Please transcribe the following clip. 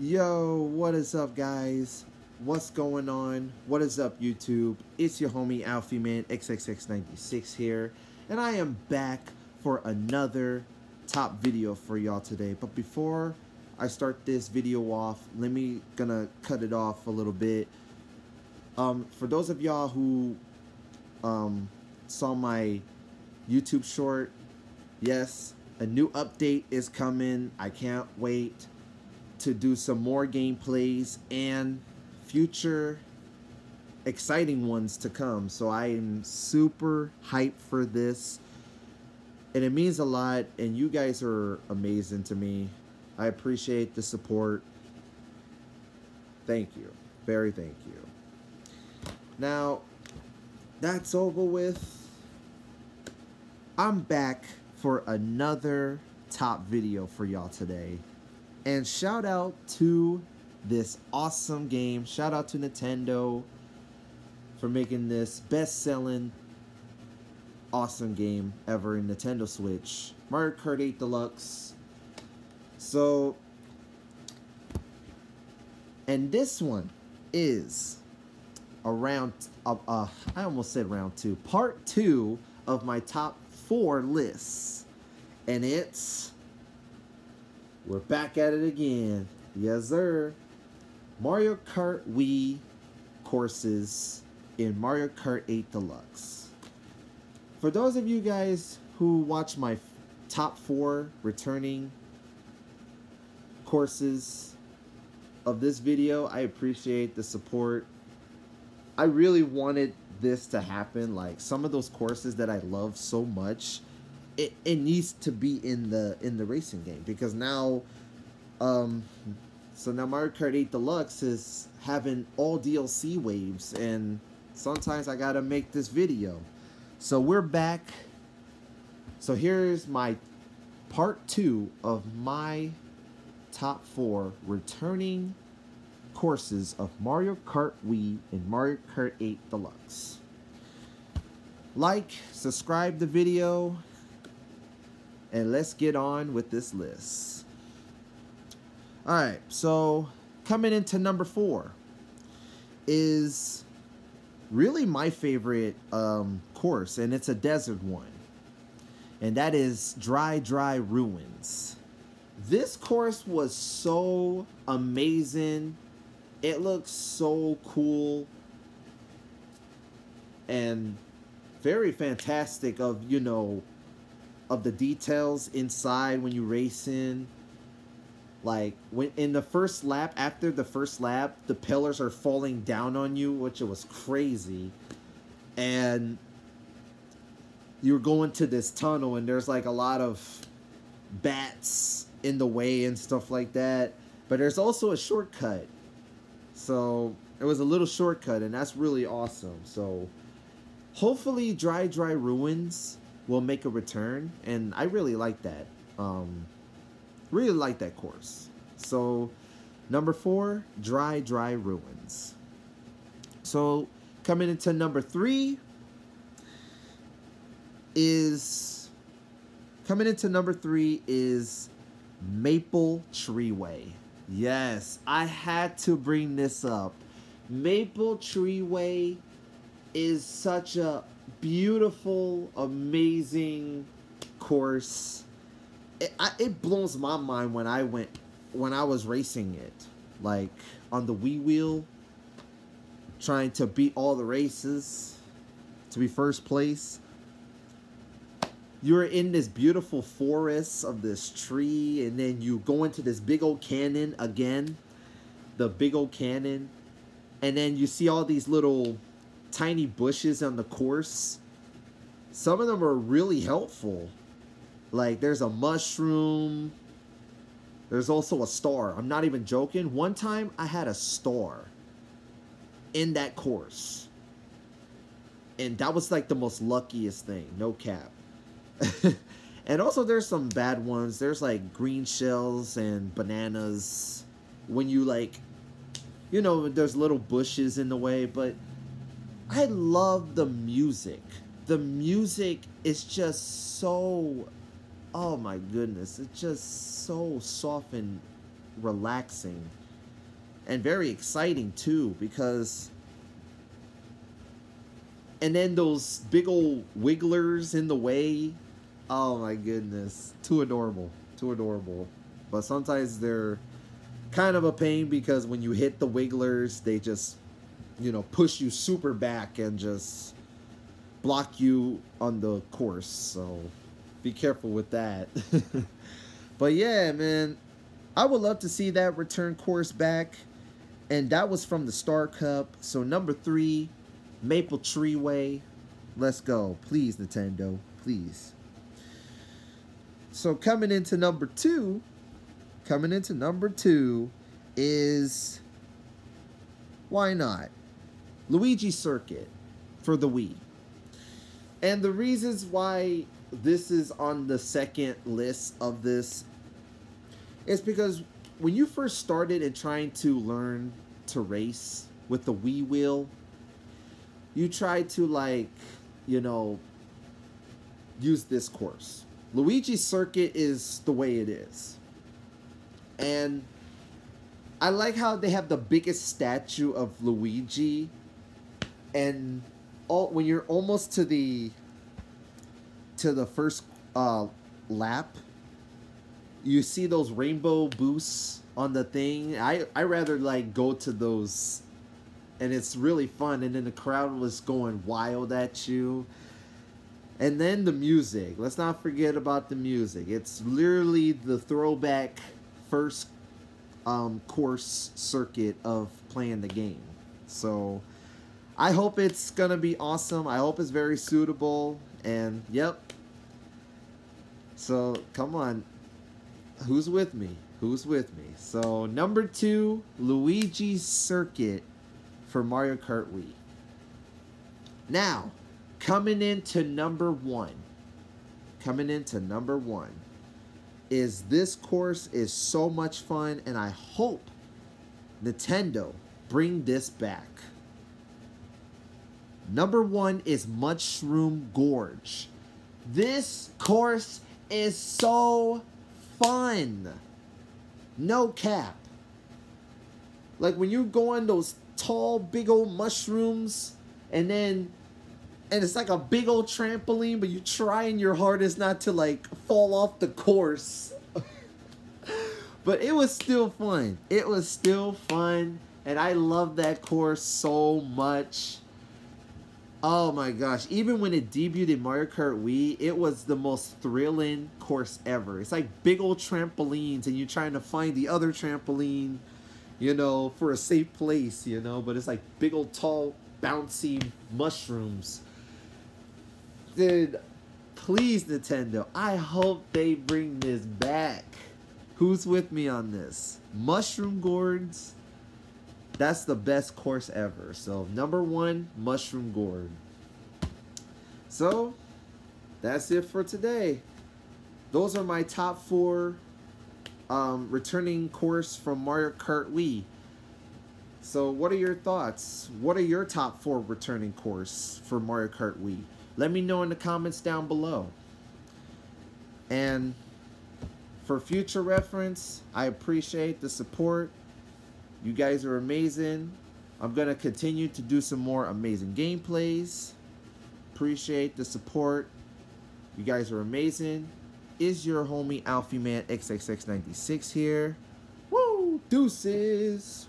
Yo, what is up, guys? What's going on? What is up, YouTube? It's your homie Alfie Man XXX96 here, and I am back for another top video for y'all today. But before I start this video off, let me gonna cut it off a little bit. Um, for those of y'all who um, saw my YouTube short, yes, a new update is coming. I can't wait to do some more gameplays and future exciting ones to come. So I am super hyped for this. And it means a lot and you guys are amazing to me. I appreciate the support. Thank you. Very thank you. Now, that's over with. I'm back for another top video for y'all today. And shout out to this awesome game. Shout out to Nintendo for making this best-selling awesome game ever in Nintendo Switch. Mario Kart 8 Deluxe. So and this one is around uh, uh I almost said round 2. Part 2 of my top 4 lists. And it's we're back at it again. Yes, sir. Mario Kart Wii courses in Mario Kart 8 Deluxe. For those of you guys who watch my top four returning courses of this video, I appreciate the support. I really wanted this to happen. Like some of those courses that I love so much it, it needs to be in the in the racing game because now um so now Mario Kart 8 Deluxe is having all DLC waves and sometimes I gotta make this video. So we're back. So here's my part two of my top four returning courses of Mario Kart Wii and Mario Kart 8 Deluxe. Like, subscribe the video, and let's get on with this list. All right, so coming into number four is really my favorite um, course, and it's a desert one, and that is Dry Dry Ruins. This course was so amazing. It looks so cool and very fantastic of, you know, of the details inside when you race in. Like when in the first lap, after the first lap, the pillars are falling down on you, which it was crazy. And you're going to this tunnel and there's like a lot of bats in the way and stuff like that. But there's also a shortcut. So it was a little shortcut and that's really awesome. So hopefully Dry Dry Ruins will make a return, and I really like that. Um, really like that course. So, number four, Dry Dry Ruins. So, coming into number three is coming into number three is Maple Treeway. Yes, I had to bring this up. Maple Treeway is such a beautiful, amazing course. It, I, it blows my mind when I went when I was racing it, like on the Wii wheel, trying to beat all the races to be first place. You're in this beautiful forest of this tree, and then you go into this big old canyon again, the big old canyon, and then you see all these little tiny bushes on the course. Some of them are really helpful. Like there's a mushroom. There's also a star. I'm not even joking. One time I had a star in that course. And that was like the most luckiest thing. No cap. and also there's some bad ones. There's like green shells and bananas. When you like, you know, there's little bushes in the way. But I love the music. The music is just so oh my goodness, it's just so soft and relaxing. and very exciting too because and then those big old wigglers in the way oh my goodness too adorable too adorable but sometimes they're kind of a pain because when you hit the wigglers they just you know push you super back and just block you on the course so be careful with that but yeah man i would love to see that return course back and that was from the Star Cup. So number three, Maple Treeway. Let's go. Please, Nintendo. Please. So coming into number two, coming into number two is why not? Luigi Circuit for the Wii. And the reasons why this is on the second list of this is because when you first started and trying to learn to race with the Wii wheel, you try to like, you know, use this course. Luigi Circuit is the way it is. And I like how they have the biggest statue of Luigi and all when you're almost to the to the first uh lap you see those rainbow boosts on the thing. I I rather like go to those, and it's really fun. And then the crowd was going wild at you. And then the music. Let's not forget about the music. It's literally the throwback first um, course circuit of playing the game. So I hope it's gonna be awesome. I hope it's very suitable. And yep. So come on, who's with me? Who's with me? So number two, Luigi's Circuit for Mario Kart Wii. Now, coming into number one, coming into number one, is this course is so much fun, and I hope Nintendo bring this back. Number one is Mushroom Gorge. This course is so fun. No cap. Like when you go on those tall, big old mushrooms, and then, and it's like a big old trampoline, but you're trying your hardest not to like fall off the course. but it was still fun. It was still fun, and I love that course so much. Oh my gosh, even when it debuted in Mario Kart Wii, it was the most thrilling course ever. It's like big old trampolines and you're trying to find the other trampoline, you know, for a safe place, you know, but it's like big old tall bouncy mushrooms. Dude, please Nintendo, I hope they bring this back. Who's with me on this? Mushroom Gorge that's the best course ever. So number one, Mushroom Gorge. So that's it for today. Those are my top four um, returning course from Mario Kart Wii. So what are your thoughts? What are your top four returning course for Mario Kart Wii? Let me know in the comments down below. And for future reference, I appreciate the support. You guys are amazing. I'm going to continue to do some more amazing gameplays. Appreciate the support. You guys are amazing. Is your homie Alfie Man XXX96 here. Woo! Deuces!